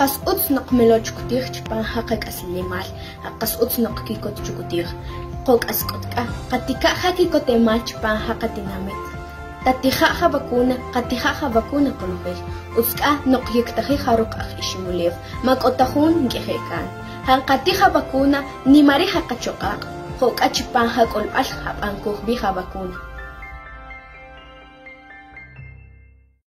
Haqqas utz naqmeloch kutih chpan haqa k'aslimal. Haqqas utz naqkikot chukutih. Qokas kotka. Qatika hakikotemal chpan haqa tinamit. Tatijaja vacuna, qatijaja vacuna kolubel. Uska noqyektaji jaruk aj ishimulev. Makotajun ngejekan. Hanqatija vacuna ni marija qachoqaq. Hokachipan hakolb'al japankuj bija vacuna.